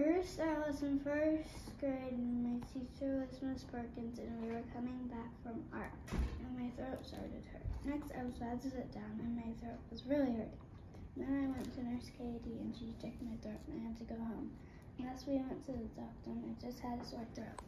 First, I was in first grade, and my teacher was Miss Perkins, and we were coming back from art, and my throat started hurt. Next, I was about to sit down, and my throat was really hurting. Then I went to Nurse Katie, and she checked my throat, and I had to go home. Next, we went to the doctor, and I just had a sore throat.